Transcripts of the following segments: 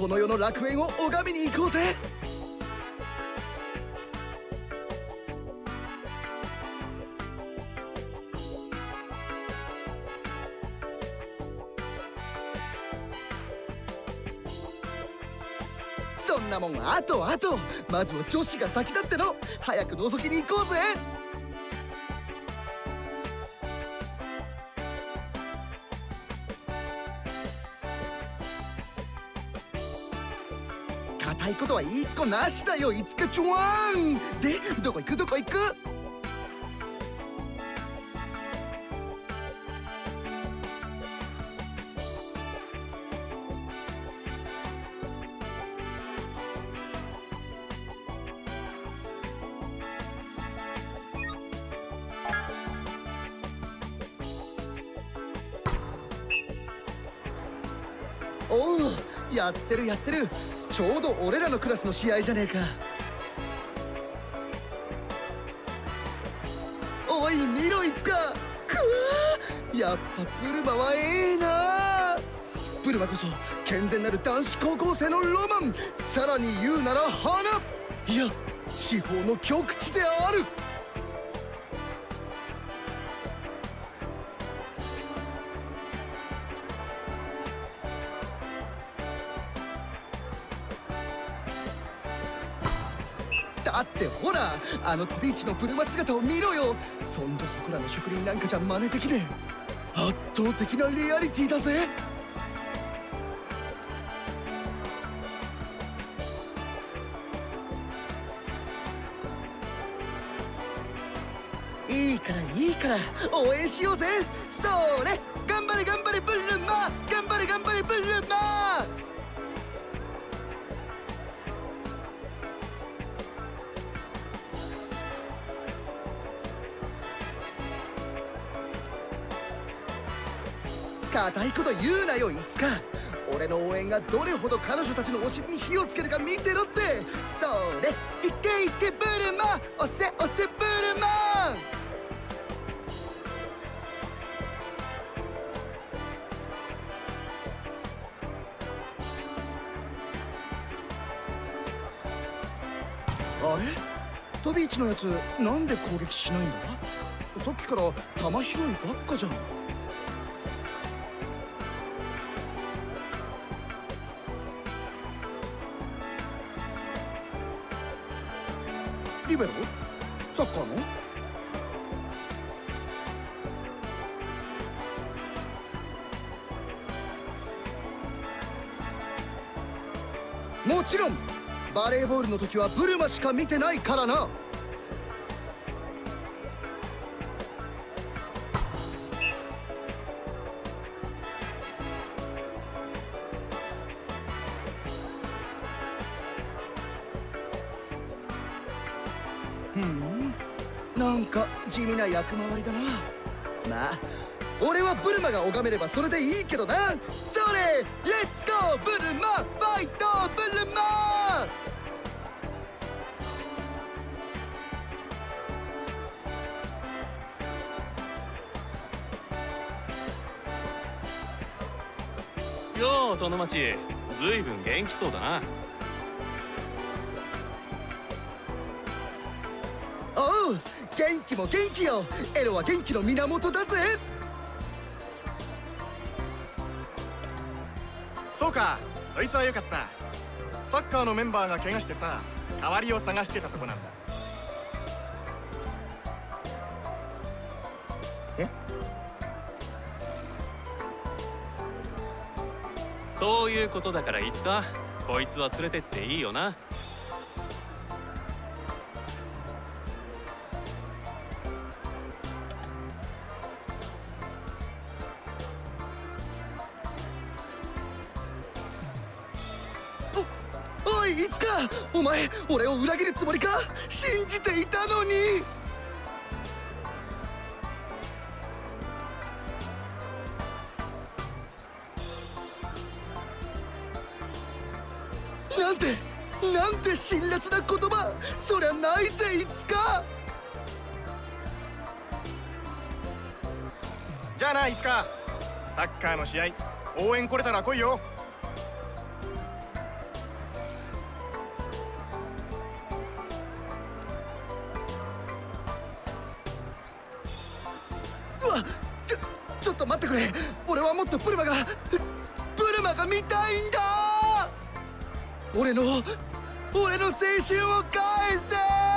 この世の楽園を拝みに行こうぜ。そんなもんあとあと。まずは女子が先だっての早く覗きに行こうぜ。ことは一個なしだよいつかちょわん。でどこ行く？どこ行く？おうやってるやってる。ちょうど俺らのクラスの試合じゃねえか。おい見ろいつか。くわやっぱブルマはええなブルマこそ健全なる男子高校生のロマン。さらに言うなら花。いや司法の極地である。あのビーチのブルマ姿を見ろよ。そんじょそこらの職人なんかじゃ真似できねえ。圧倒的なリアリティだぜ。いいからいいから応援しようぜ。それ。固いこと言うなよいつか俺の応援がどれほど彼女たちのお尻に火をつけるか見てろってそれいけいけブルマ押せ押せブルマンあれ？トビーチのやつなんで攻撃しないんだ？さっきから球拾いばっかじゃん。ベロサッカーの？もちろんバレーボールの時はブルマしか見てないからな。ふんなんか地味な役回りだな。まあ俺はブルマが拝めればそれでいいけどな。それレッツゴーブルマ!ファイトブルマよう殿町ずいぶん元気そうだな元気も元気よ。エロは元気の源だぜ。そうか。そいつはよかった。サッカーのメンバーが怪我してさ代わりを探してたとこなんだ。え？そういうことだからいつかこいつは連れてっていいよななんてなんて辛辣な言葉そりゃないぜいつか。じゃあないつか。サッカーの試合応援来れたら来いよ。俺の青春を返せ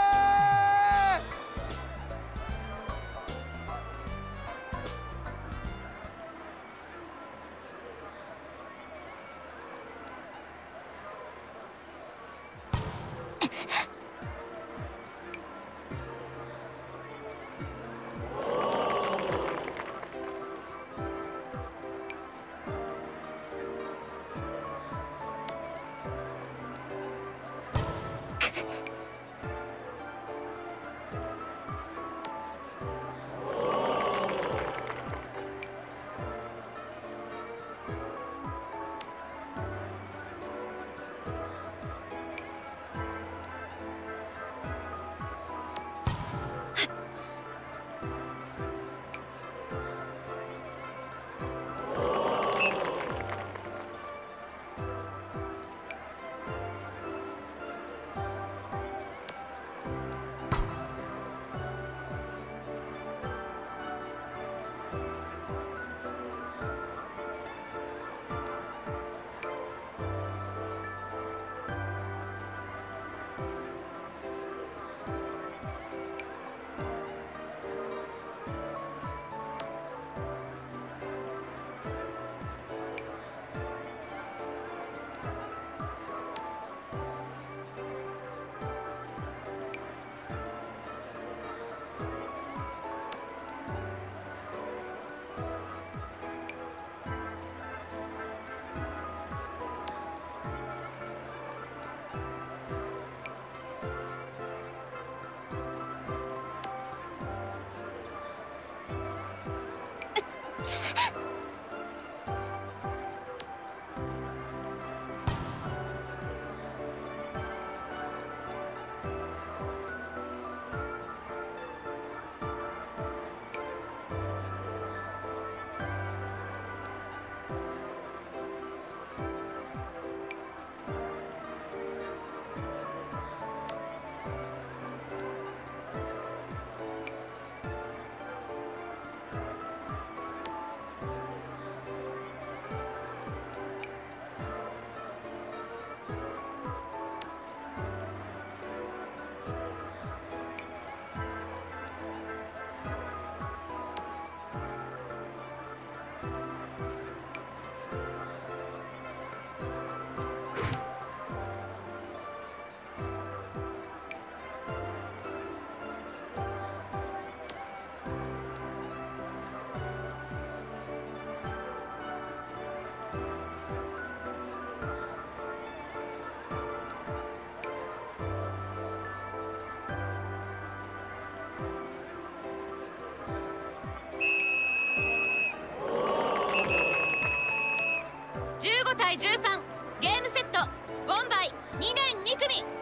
2年2組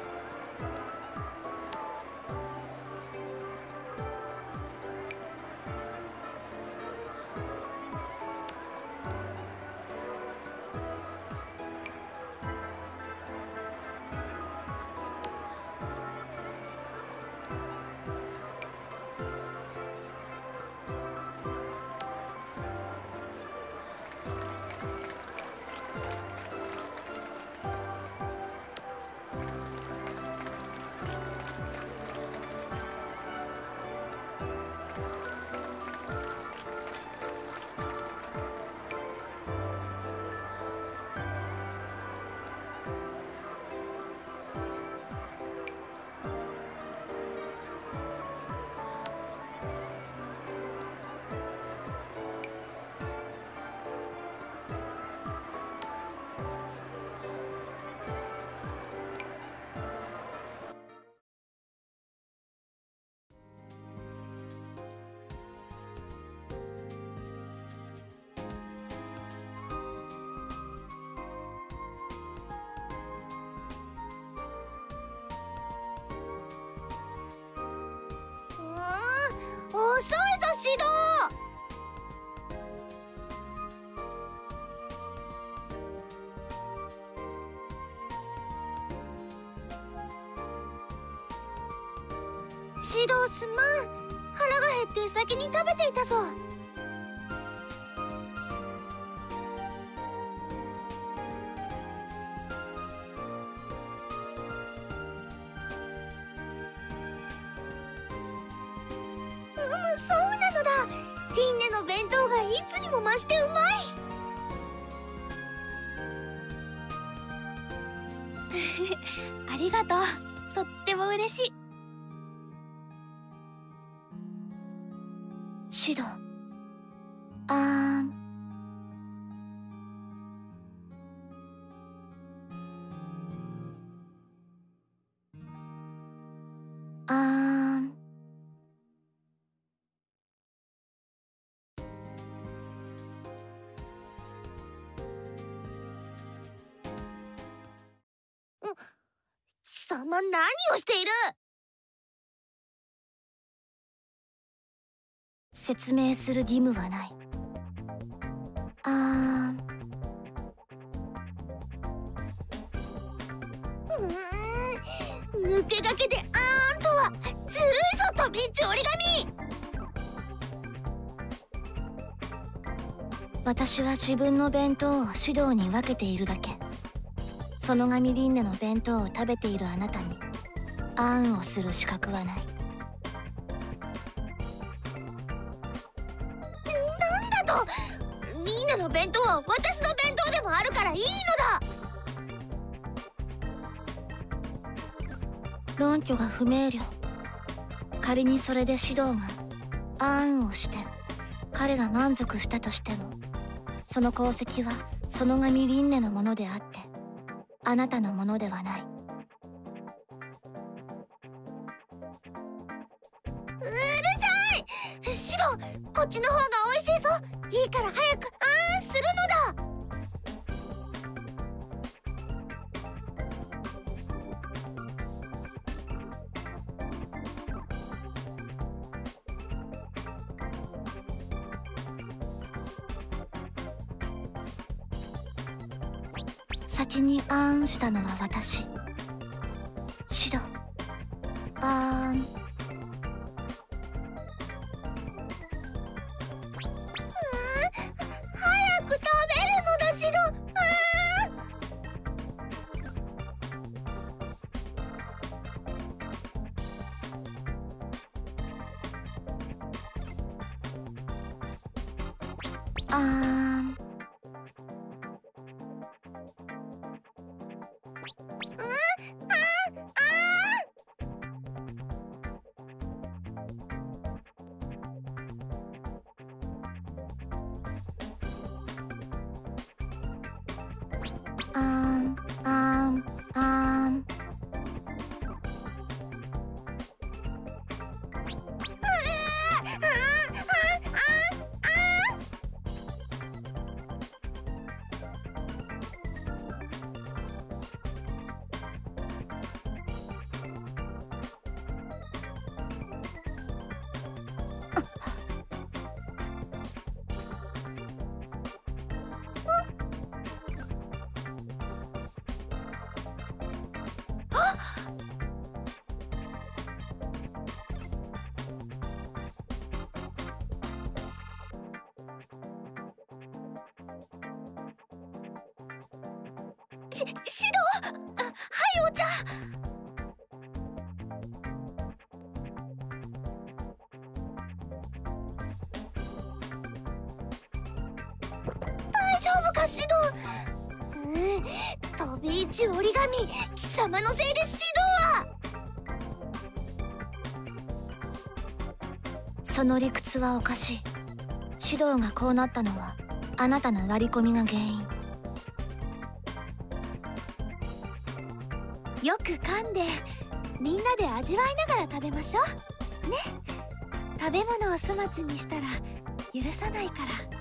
指導すまん腹が減って先に食べていたぞ。シドあー。んあー。ん貴様何をしている？説明する義務はない。あー。んうーん。抜け駆けであーんとはずるいぞ飛び地折り紙私は自分の弁当を指導に分けているだけ。その神リンネの弁当を食べているあなたにあーんをする資格はない。拠が不明瞭仮にそれで指導があーんをして。彼が満足したとしてもその功績はその神リンネのものであってあなたのものではない。うるさい！シドこっちの方が美味しいぞ。いいから早くあーんするのだ。にあーんしたのは私。しシドあはいお茶。大丈夫かシドうん飛び一折り紙。貴様のせいでシドは。その理屈はおかしい。指導がこうなったのはあなたの割り込みが原因。よく噛んでみんなで味わいながら食べましょう。ね。食べ物を粗末にしたら許さないから。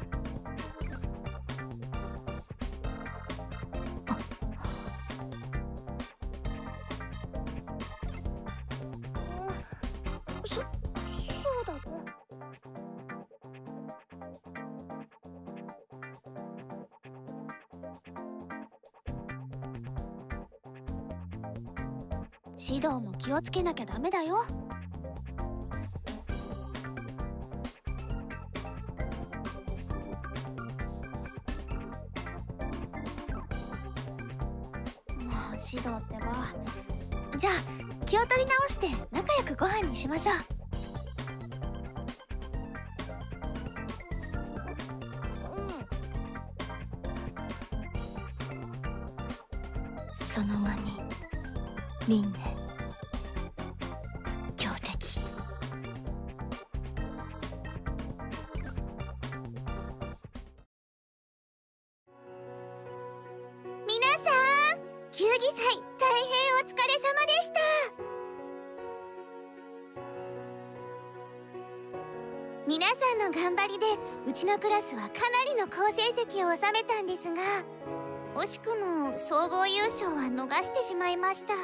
気をつけなきゃダメだよ。指導ってば。じゃあ気を取り直して仲良くご飯にしましょう。うん。そのまにみんねクラスはかなりの好成績を収めたんですが惜しくも総合優勝は逃してしまいました。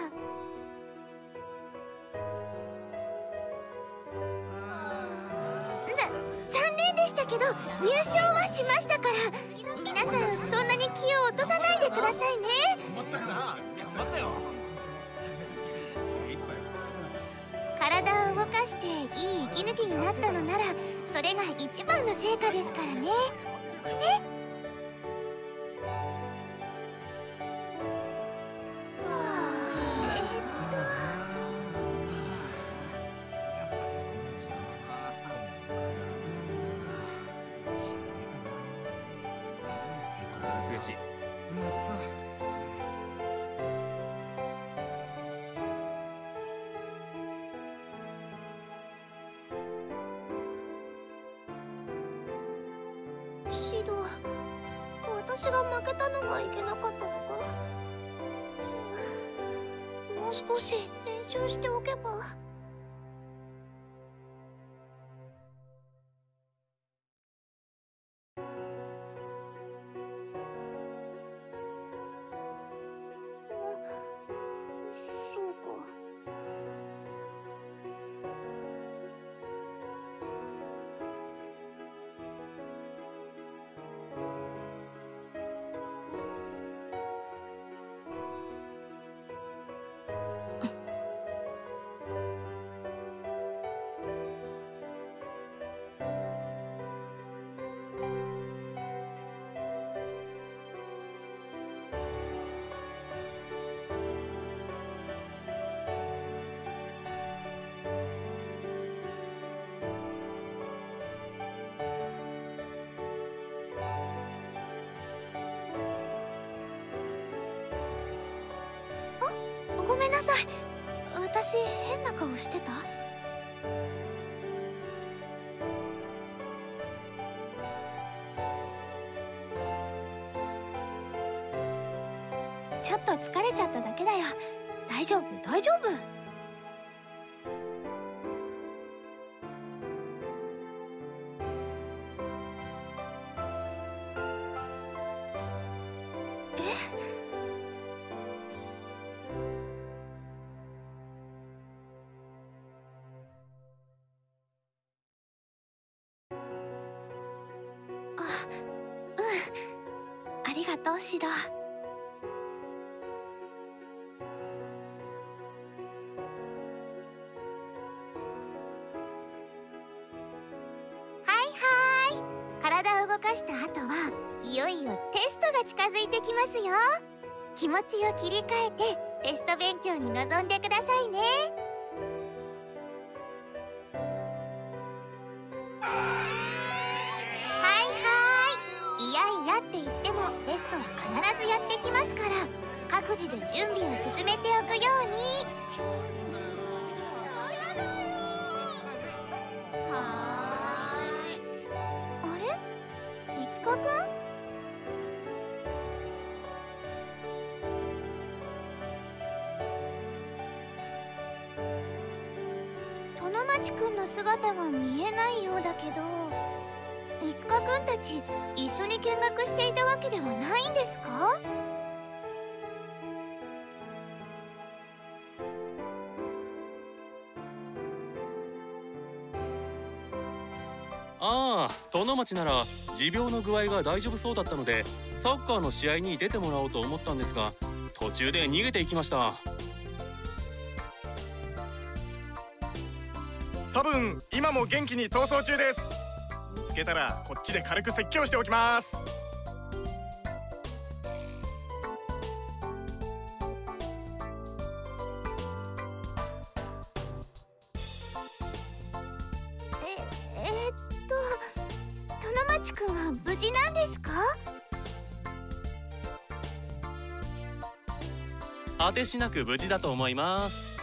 ざ残念でしたけど入賞はしましたから皆さんそんなに気を落とさないでくださいね。体を動かしていい息抜きになったのならそれが一番の成果ですからね。ね悔しい私が負けたのがいけなかったのか。もう少し練習しておけば。なさい。私変な顔してた？うん。ありがとうシド。はいはい。体を動かした後はいよいよテストが近づいてきますよ。気持ちを切り替えてテスト勉強に臨んでくださいね。各自で準備を進めておくように。はーい。あれ？いつかくん？殿町くんの姿が見えないようだけどいつかくんたち一緒に見学していたわけではないんですか？この町なら持病の具合が大丈夫そうだったのでサッカーの試合に出てもらおうと思ったんですが途中で逃げていきました。多分今も元気に逃走中です。見つけたらこっちで軽く説教しておきます。果てしなく無事だと思います。